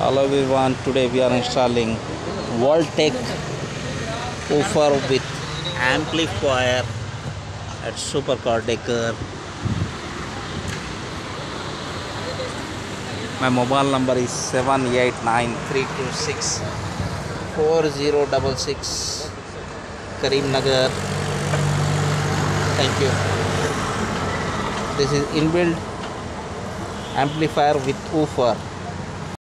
Hello everyone, today we are installing Voltec woofer with amplifier at Supercar Decor. My mobile number is seven eight nine three two six four zero double six. Karim Nagar. Thank you. This is inbuilt amplifier with woofer.